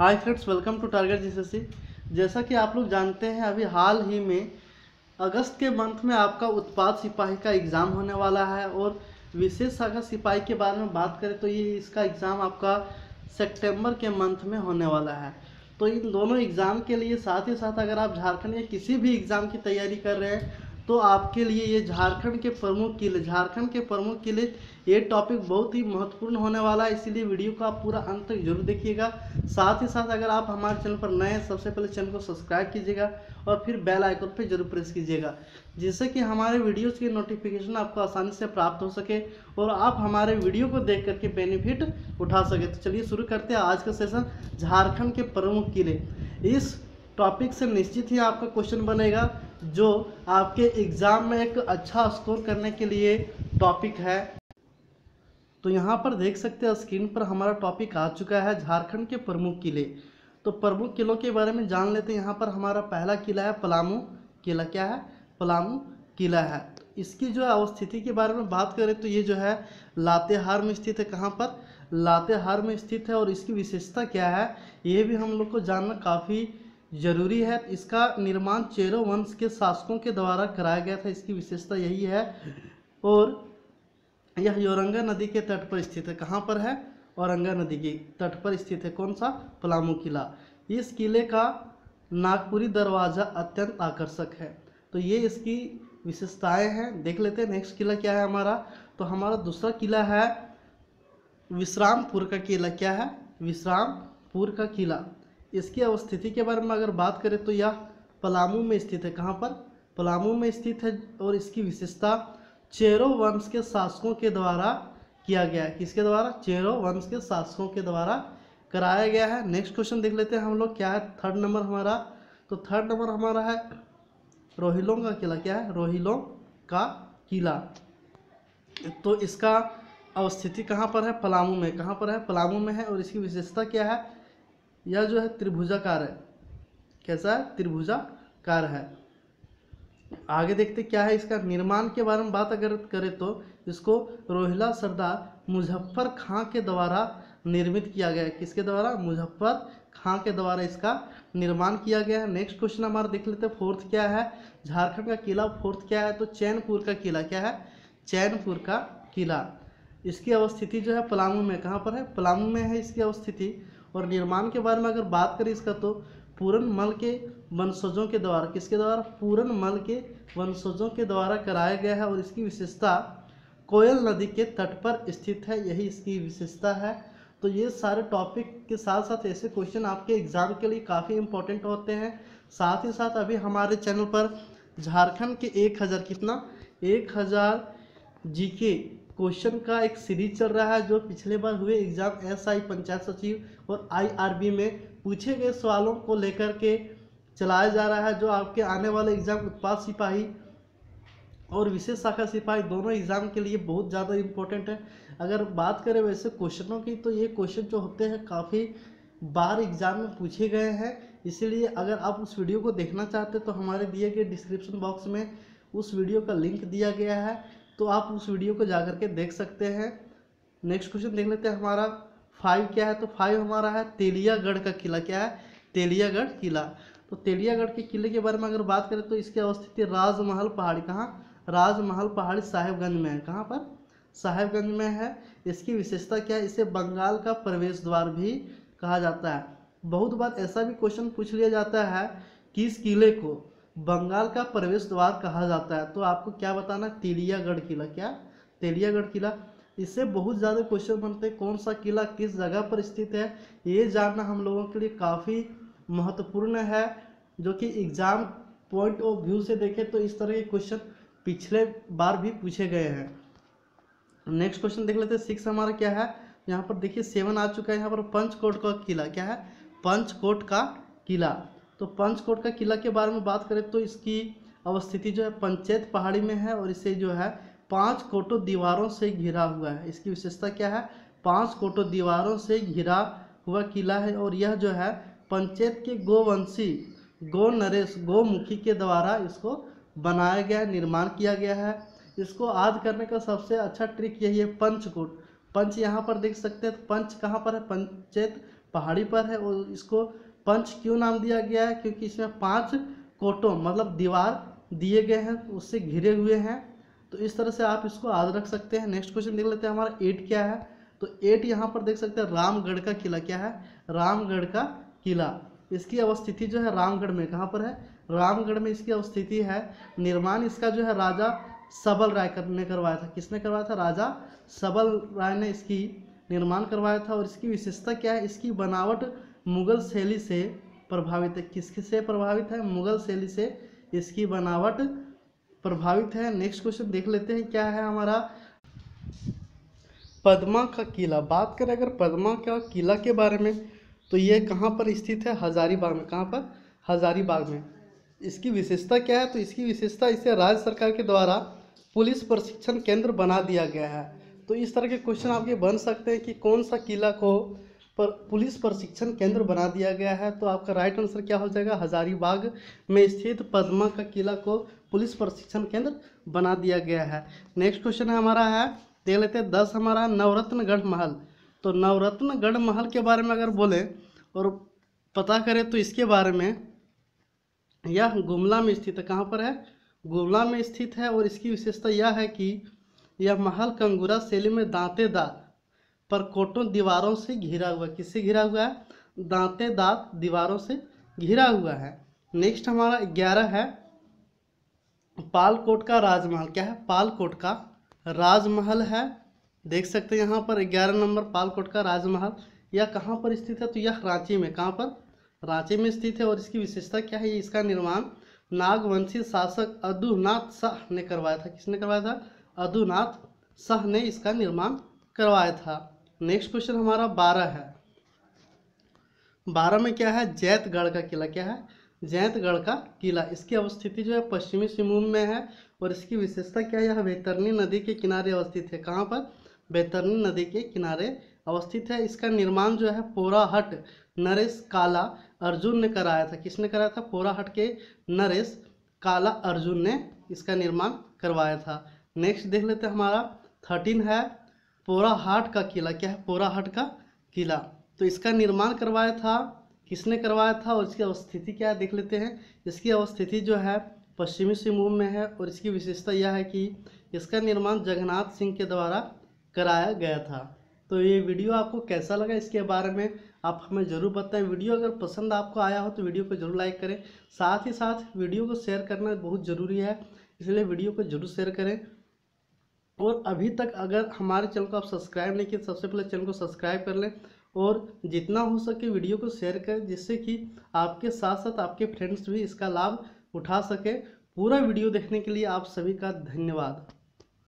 Hi friends welcome to Target GCC जैसा कि आप लोग जानते हैं, अभी हाल ही में अगस्त के मंथ में आपका उत्पाद सिपाही का एग्ज़ाम होने वाला है और विशेष शाखा सिपाही के बारे में बात करें तो ये इसका एग्ज़ाम आपका सितंबर के मंथ में होने वाला है। तो इन दोनों एग्ज़ाम के लिए साथ ही साथ अगर आप झारखंड या किसी भी एग्ज़ाम की तैयारी कर रहे हैं तो आपके लिए ये झारखंड के प्रमुख किले, झारखंड के प्रमुख किले, ये टॉपिक बहुत ही महत्वपूर्ण होने वाला है, इसीलिए वीडियो को आप पूरा अंत तक ज़रूर देखिएगा। साथ ही साथ अगर आप हमारे चैनल पर नए हैं, सबसे पहले चैनल को सब्सक्राइब कीजिएगा और फिर बेल आइकन पर ज़रूर प्रेस कीजिएगा, जिससे कि हमारे वीडियोज़ की नोटिफिकेशन आपको आसानी से प्राप्त हो सके और आप हमारे वीडियो को देख करके बेनिफिट उठा सके। तो चलिए शुरू करते हैं आज का सेशन झारखंड के प्रमुख किले। इस टॉपिक से निश्चित ही आपका क्वेश्चन बनेगा। जो आपके एग्ज़ाम में एक अच्छा स्कोर करने के लिए टॉपिक है। तो यहाँ पर देख सकते हैं स्क्रीन पर हमारा टॉपिक आ चुका है झारखंड के प्रमुख किले। तो प्रमुख किलों के बारे में जान लेते हैं। यहाँ पर हमारा पहला किला है पलामू। किला क्या है? पलामू किला है। इसकी जो है अवस्थिति के बारे में बात करें तो ये जो है लातेहार में स्थित है। कहाँ पर? लातेहार में स्थित है और इसकी विशेषता क्या है, ये भी हम लोग को जानना काफ़ी ज़रूरी है, इसका निर्माण चेरो वंश के शासकों के द्वारा कराया गया था। इसकी विशेषता यही है। और यह योरंगा नदी के तट पर स्थित है। कहाँ पर है? औरंगा नदी के तट पर स्थित है। कौन सा? पलामू किला। इस किले का नागपुरी दरवाज़ा अत्यंत आकर्षक है। तो ये इसकी विशेषताएँ हैं। देख लेते हैं, नेक्स्ट किला क्या है हमारा? तो हमारा दूसरा किला है विश्रामपुर का किला। क्या है? विश्रामपुर का किला। इसकी अवस्थिति के बारे में अगर बात करें तो यह पलामू में स्थित है। कहाँ पर? पलामू में स्थित है और इसकी विशेषता चेरो वंश के शासकों के द्वारा किया गया है। किसके द्वारा? चेरो वंश के शासकों के द्वारा कराया गया है। नेक्स्ट क्वेश्चन देख लेते हैं हम लोग, क्या है? थर्ड नंबर हमारा। तो थर्ड नंबर हमारा है रोहिलोंग का किला। क्या है? रोहिलोंग का किला। तो इसका अवस्थिति कहाँ पर है? पलामू में। कहाँ पर है? पलामू में है और इसकी विशेषता क्या है? यह जो है त्रिभुजाकार है। कैसा है? त्रिभुजाकार है। आगे देखते क्या है इसका निर्माण के बारे में बात अगर करें तो इसको रोहिला सरदार मुजफ्फर खां के द्वारा निर्मित किया गया है। किसके द्वारा? मुजफ्फर खां के द्वारा इसका निर्माण किया गया है। नेक्स्ट क्वेश्चन हमारा देख लेते हैं फोर्थ क्या है? झारखंड का किला फोर्थ क्या है? तो चैनपुर का किला क्या है? चैनपुर का किला। इसकी अवस्थिति जो है पलामू में, कहाँ पर है? पलामू में है इसकी अवस्थिति। और निर्माण के बारे में अगर बात करें इसका तो पूरन मल के वंशजों के द्वारा, किसके द्वारा? पूरन मल के वंशजों के द्वारा कराया गया है, और इसकी विशेषता कोयल नदी के तट पर स्थित है, यही इसकी विशेषता है। तो ये सारे टॉपिक के साथ साथ ऐसे क्वेश्चन आपके एग्ज़ाम के लिए काफ़ी इंपॉर्टेंट होते हैं। साथ ही साथ अभी हमारे चैनल पर झारखंड के एक हज़ार कितना? एक हज़ार जी के क्वेश्चन का एक सीरीज़ चल रहा है जो पिछले बार हुए एग्ज़ाम एसआई पंचायत सचिव और आईआरबी में पूछे गए सवालों को लेकर के चलाया जा रहा है, जो आपके आने वाले एग्ज़ाम उत्पाद सिपाही और विशेष शाखा सिपाही दोनों एग्ज़ाम के लिए बहुत ज़्यादा इम्पोर्टेंट है। अगर बात करें वैसे क्वेश्चनों की तो ये क्वेश्चन जो होते हैं काफ़ी बार एग्ज़ाम में पूछे गए हैं। इसीलिए अगर आप उस वीडियो को देखना चाहते तो हमारे दिए गए डिस्क्रिप्शन बॉक्स में उस वीडियो का लिंक दिया गया है। तो आप उस वीडियो को जा के देख सकते हैं। नेक्स्ट क्वेश्चन देख लेते हैं हमारा। फाइव क्या है? तो फाइव हमारा है तेलियागढ़ का किला। क्या है? तेलियागढ़ किला। तो तेलियागढ़ के किले के बारे में अगर बात करें तो इसकी अवस्थिति राजमहल पहाड़ी। कहाँ? राजमहल पहाड़ी साहेबगंज में है। कहाँ पर? साहेबगंज में है। इसकी विशेषता क्या है? इसे बंगाल का प्रवेश द्वार भी कहा जाता है। बहुत बार ऐसा भी क्वेश्चन पूछ लिया जाता है कि इस किले को बंगाल का प्रवेश द्वार कहा जाता है। तो आपको क्या बताना तेलियागढ़ किला। क्या? तेलियागढ़ किला। इससे बहुत ज़्यादा क्वेश्चन बनते हैं। कौन सा किला किस जगह पर स्थित है? ये जानना हम लोगों के लिए काफ़ी महत्वपूर्ण है, जो कि एग्ज़ाम पॉइंट ऑफ़ व्यू से देखें तो इस तरह के क्वेश्चन पिछले बार भी पूछे गए हैं। नेक्स्ट क्वेश्चन देख लेते हैं। सिक्स हमारा क्या है? यहाँ पर देखिए सेवन आ चुका है। यहाँ पर पंचकोट का किला। क्या है? पंचकोट का किला। तो पंचकोट का किला के बारे में बात करें तो इसकी अवस्थिति जो है पंचायत पहाड़ी में है और इसे जो है पाँच कोटो दीवारों से घिरा हुआ है। इसकी विशेषता क्या है? पाँच कोटो दीवारों से घिरा हुआ किला है और यह जो है पंचायत के गोवंशी, गो नरेश, गोमुखी के द्वारा इसको बनाया गया निर्माण किया गया है। इसको आद करने का सबसे अच्छा ट्रिक यही है पंचकोट। पंच यहाँ पर देख सकते हैं पंच कहाँ पर है? पंचायत पहाड़ी पर है और इसको पंच क्यों नाम दिया गया है? क्योंकि इसमें पाँच कोटों मतलब दीवार दिए गए हैं, उससे घिरे हुए हैं। तो इस तरह से आप इसको याद रख सकते हैं। नेक्स्ट क्वेश्चन देख लेते हैं, हमारा एट क्या है? तो एट यहाँ पर देख सकते हैं, रामगढ़ का किला क्या है? रामगढ़ का किला। इसकी अवस्थिति जो है रामगढ़ में, कहाँ पर है? रामगढ़ में इसकी अवस्थिति है, निर्माण इसका जो है राजा सबल राय ने करवाया था। किसने करवाया था? राजा सबल राय ने इसकी निर्माण करवाया था। और इसकी विशेषता क्या है? इसकी बनावट मुगल शैली से प्रभावित है। किसके से प्रभावित है? मुगल शैली से इसकी बनावट प्रभावित है। नेक्स्ट क्वेश्चन देख लेते हैं, क्या है हमारा? पद्मा का किला। बात करें अगर पद्मा का किला के बारे में तो ये कहाँ पर स्थित है? हजारीबाग में। कहाँ पर? हजारीबाग में। इसकी विशेषता क्या है? तो इसकी विशेषता इसे राज्य सरकार के द्वारा पुलिस प्रशिक्षण केंद्र बना दिया गया है। तो इस तरह के क्वेश्चन आपके बन सकते हैं कि कौन सा किला को पर पुलिस प्रशिक्षण केंद्र बना दिया गया है। तो आपका राइट आंसर क्या हो जाएगा? हजारीबाग में स्थित पद्मा का किला को पुलिस प्रशिक्षण केंद्र बना दिया गया है। नेक्स्ट क्वेश्चन हमारा है, देख लेते हैं, दस हमारा नवरत्नगढ़ महल। तो नवरत्नगढ़ महल के बारे में अगर बोले और पता करें तो इसके बारे में, यह गुमला में स्थित है। कहाँ पर है? गुमला में स्थित है और इसकी विशेषता यह है कि यह महल कंगूरा शैली में दांतेदार पर कोटों दीवारों से घिरा हुआ किससे घिरा हुआ है? दांतेदार दीवारों से घिरा हुआ है। नेक्स्ट हमारा ग्यारह है। पालकोट का राजमहल। क्या है? पालकोट का राजमहल है। देख सकते हैं यहाँ पर ग्यारह नंबर पालकोट का राजमहल। यह कहाँ पर स्थित है? तो यह रांची में। कहाँ पर? रांची में स्थित है और इसकी विशेषता क्या है? इसका निर्माण नागवंशी शासक अदुनाथ शाह ने करवाया था। किसने करवाया था? अदुनाथ शाह ने इसका निर्माण करवाया था। नेक्स्ट क्वेश्चन हमारा बारह है। बारह में क्या है? जैतगढ़ का किला। क्या है? जैतगढ़ का किला। इसकी अवस्थिति जो है पश्चिमी सिंहभूम में है और इसकी विशेषता क्या है? यह बैतरनी नदी के किनारे अवस्थित है। कहाँ पर? बैतरनी नदी के किनारे अवस्थित है। इसका निर्माण जो है पोराहट नरेश काला अर्जुन ने कराया था। किसने कराया था? पोराहट के नरेश काला अर्जुन ने इसका निर्माण करवाया था। नेक्स्ट देख लेते हमारा। थर्टीन है। पोराहाट का किला, क्या है? पोराहाट का किला। तो इसका निर्माण करवाया था, किसने करवाया था और इसकी अवस्थिति क्या है, देख लेते हैं। इसकी अवस्थिति जो है, पश्चिमी सिंहभूम में है और इसकी विशेषता यह है कि इसका निर्माण जगन्नाथ सिंह के द्वारा कराया गया था। तो ये वीडियो आपको कैसा लगा इसके बारे में, आप हमें ज़रूर बताएँ। वीडियो अगर पसंद आपको आया हो तो वीडियो को ज़रूर लाइक करें। साथ ही साथ वीडियो को शेयर करना बहुत ज़रूरी है, इसलिए वीडियो को ज़रूर शेयर करें। और अभी तक अगर हमारे चैनल को आप सब्सक्राइब नहीं किए, सबसे पहले चैनल को सब्सक्राइब कर लें और जितना हो सके वीडियो को शेयर करें जिससे कि आपके साथ साथ आपके फ्रेंड्स भी इसका लाभ उठा सकें। पूरा वीडियो देखने के लिए आप सभी का धन्यवाद।